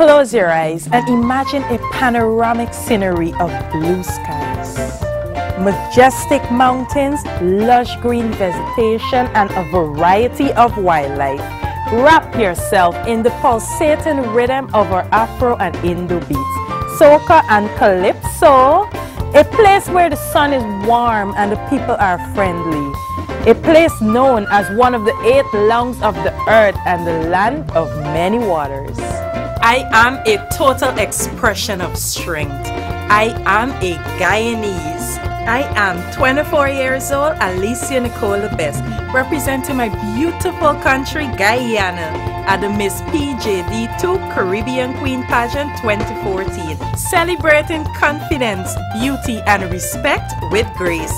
Close your eyes and imagine a panoramic scenery of blue skies, majestic mountains, lush green vegetation, and a variety of wildlife. Wrap yourself in the pulsating rhythm of our Afro and Indo beats, soca and calypso, a place where the sun is warm and the people are friendly, a place known as one of the eight lungs of the earth and the land of many waters. I am a total expression of strength. I am a Guyanese. I am 24 years old, Alicia Nicole Best, representing my beautiful country, Guyana, at the Miss PJD2 Caribbean Queen Pageant 2014, celebrating confidence, beauty, and respect with grace.